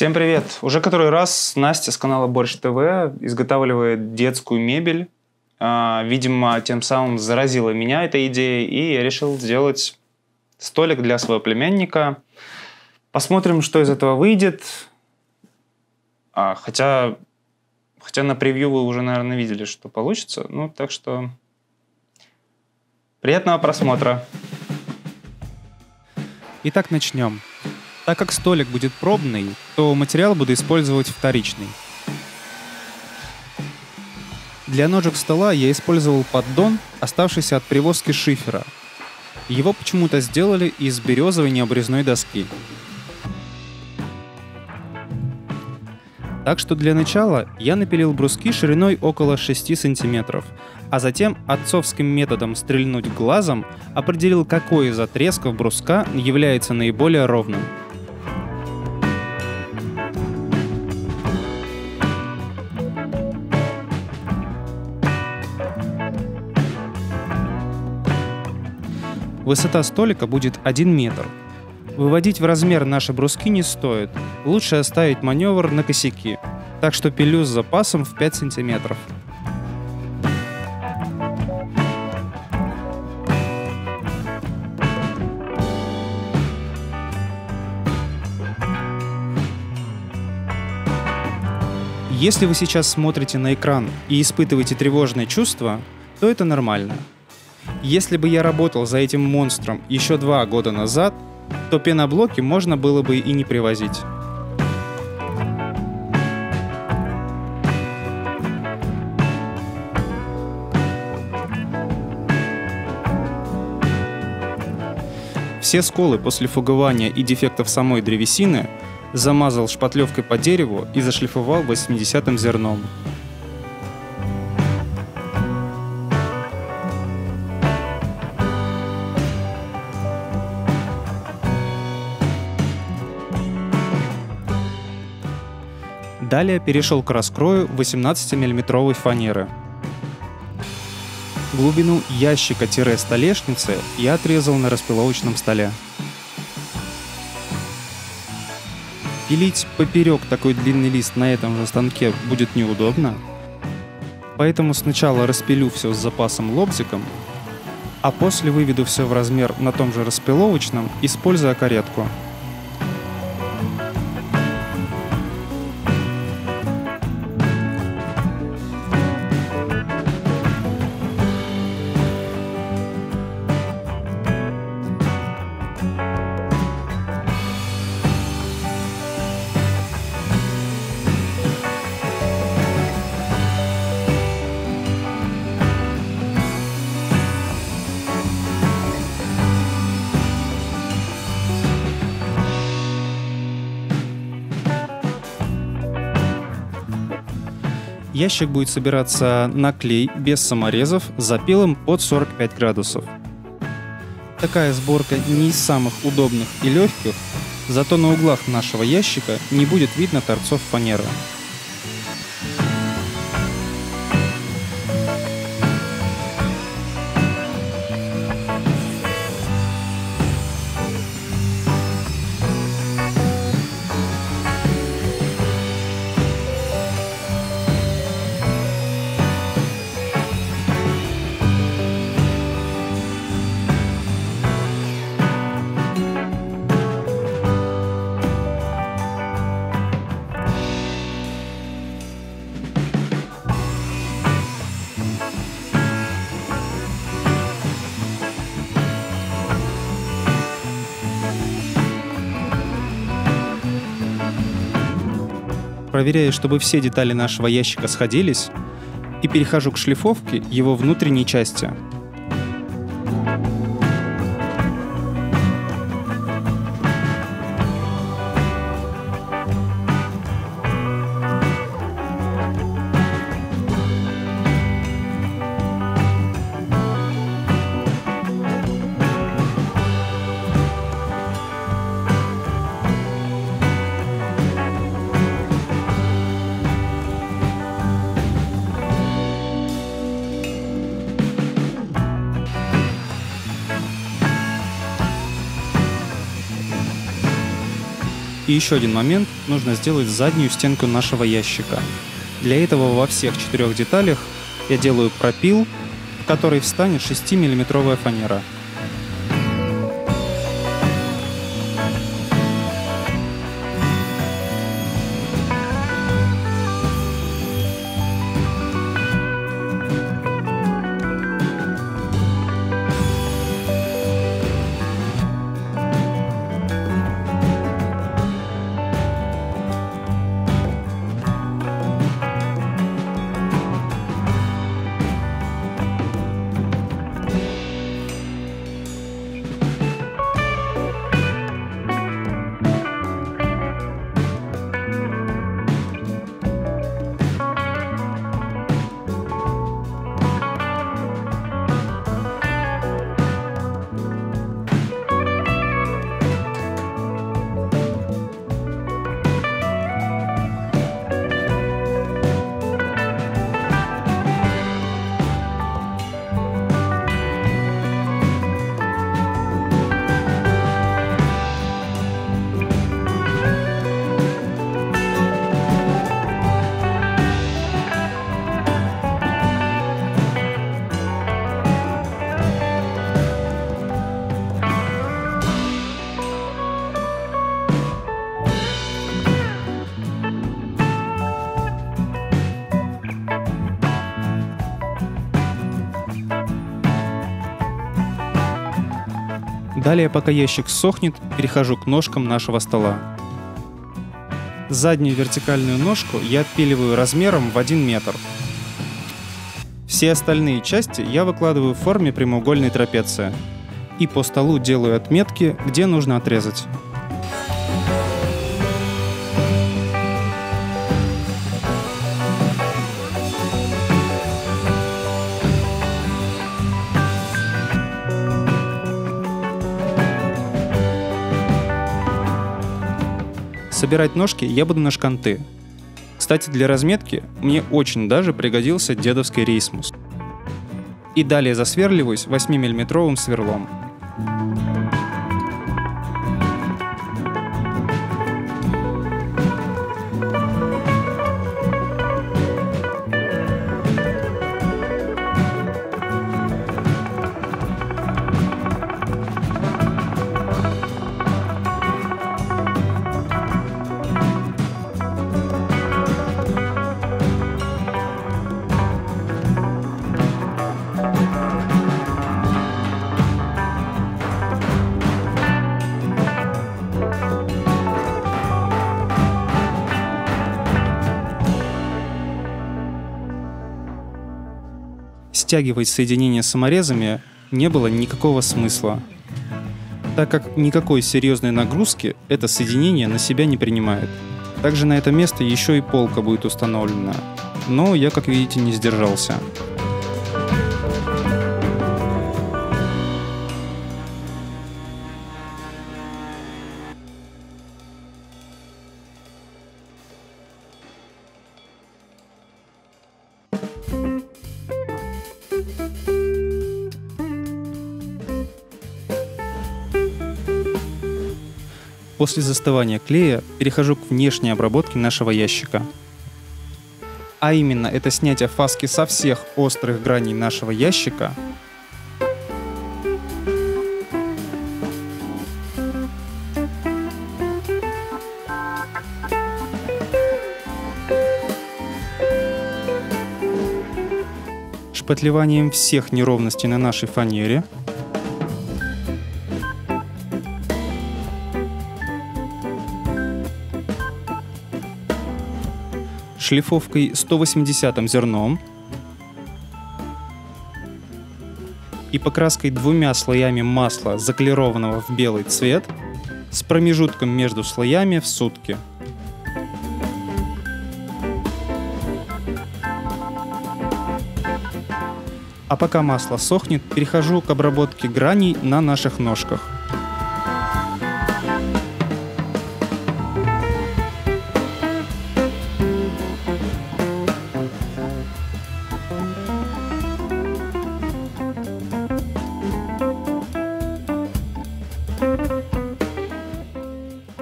Всем привет! Уже который раз Настя с канала Борщ ТВ изготавливает детскую мебель. А, видимо, тем самым заразила меня эта идея, и я решил сделать столик для своего племянника. Посмотрим, что из этого выйдет. А, хотя, хотя на превью вы уже, наверное, видели, что получится. Ну, так что приятного просмотра. Итак, начнем. Так как столик будет пробный, то материал буду использовать вторичный. Для ножек стола я использовал поддон, оставшийся от привозки шифера. Его почему-то сделали из березовой необрезной доски. Так что для начала я напилил бруски шириной около 6 сантиметров, а затем отцовским методом стрельнуть глазом определил, какой из отрезков бруска является наиболее ровным – Высота столика будет 1 метр. Выводить в размер наши бруски не стоит. Лучше оставить маневр на косяки. Так что пилю с запасом в 5 сантиметров. Если вы сейчас смотрите на экран и испытываете тревожные чувства, то это нормально – если бы я работал за этим монстром еще два года назад, то пеноблоки можно было бы и не привозить. Все сколы после фугования и дефектов самой древесины замазал шпатлевкой по дереву и зашлифовал 80-м зерном. Далее перешел к раскрою 18-мм фанеры. Глубину ящика-столешницы я отрезал на распиловочном столе. Пилить поперек такой длинный лист на этом же станке будет неудобно, поэтому сначала распилю все с запасом лобзиком, а после выведу все в размер на том же распиловочном, используя каретку – Ящик будет собираться на клей без саморезов с запилом под 45 градусов. Такая сборка не из самых удобных и легких, зато на углах нашего ящика не будет видно торцов фанеры. Проверяю, чтобы все детали нашего ящика сходились, и перехожу к шлифовке его внутренней части – И еще один момент, нужно сделать заднюю стенку нашего ящика. Для этого во всех четырех деталях я делаю пропил, в который встанет 6-миллиметровая фанера – Далее, пока ящик сохнет, перехожу к ножкам нашего стола. Заднюю вертикальную ножку я отпиливаю размером в 1 метр. Все остальные части я выкладываю в форме прямоугольной трапеции. И по столу делаю отметки, где нужно отрезать. Собирать ножки я буду на шканты. Кстати, для разметки мне очень даже пригодился дедовский рейсмус. И далее засверливаюсь 8-мм сверлом. Стягивать соединение саморезами не было никакого смысла, так как никакой серьезной нагрузки это соединение на себя не принимает. Также на это место еще и полка будет установлена, но я, как видите, не сдержался. После застывания клея перехожу к внешней обработке нашего ящика. А именно, это снятие фаски со всех острых граней нашего ящика шпатлеванием всех неровностей на нашей фанере – шлифовкой 180 зерном и покраской двумя слоями масла, заклированного в белый цвет, с промежутком между слоями в сутки. А пока масло сохнет, перехожу к обработке граней на наших ножках –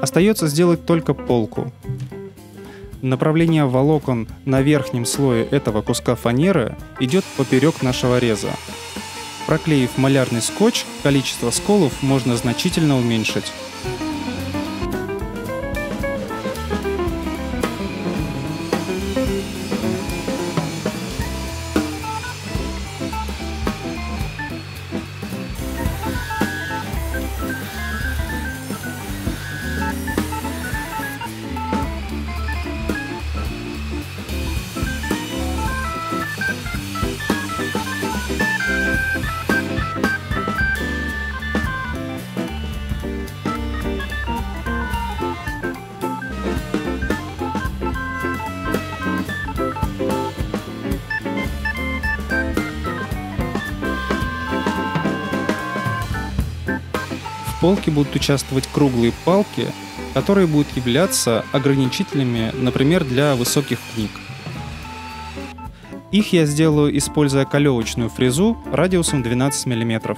Остается сделать только полку. Направление волокон на верхнем слое этого куска фанеры идет поперек нашего реза. Проклеив малярный скотч, количество сколов можно значительно уменьшить. Полке будут участвовать круглые палки, которые будут являться ограничителями, например, для высоких книг. Их я сделаю, используя колевочную фрезу радиусом 12 мм.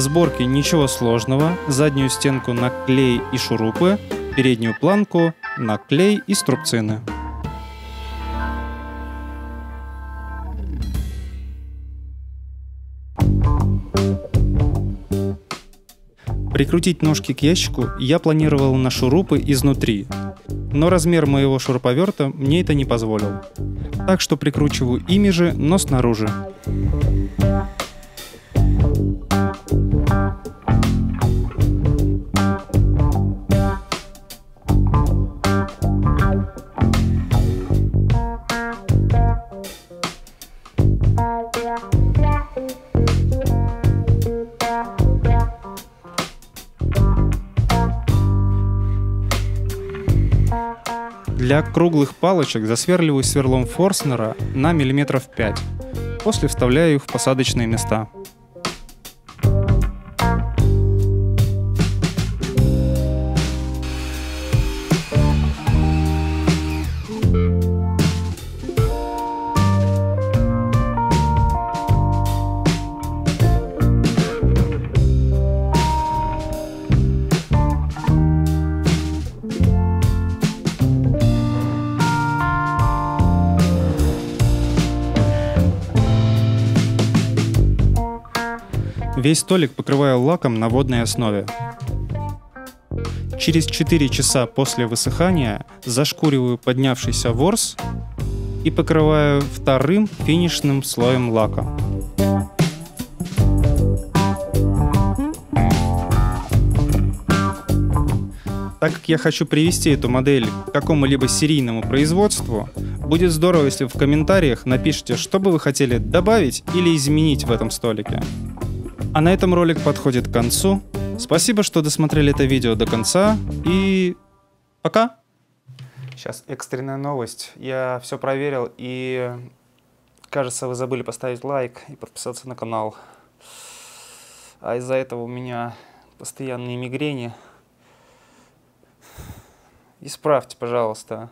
В сборке ничего сложного. Заднюю стенку на клей и шурупы, переднюю планку на клей и струбцины. Прикрутить ножки к ящику я планировал на шурупы изнутри, но размер моего шуруповерта мне это не позволил. Так что прикручиваю ими же, но снаружи. Круглых палочек засверливаю сверлом Форснера на миллиметров 5. После вставляю их в посадочные места. Весь столик покрываю лаком на водной основе. Через 4 часа после высыхания зашкуриваю поднявшийся ворс и покрываю вторым финишным слоем лака. Так как я хочу привести эту модель к какому-либо серийному производству, будет здорово, если в комментариях напишите, что бы вы хотели добавить или изменить в этом столике. А на этом ролик подходит к концу. Спасибо, что досмотрели это видео до конца. И пока! Сейчас экстренная новость. Я все проверил и, кажется, вы забыли поставить лайк и подписаться на канал. А из-за этого у меня постоянные мигрени. Исправьте, пожалуйста.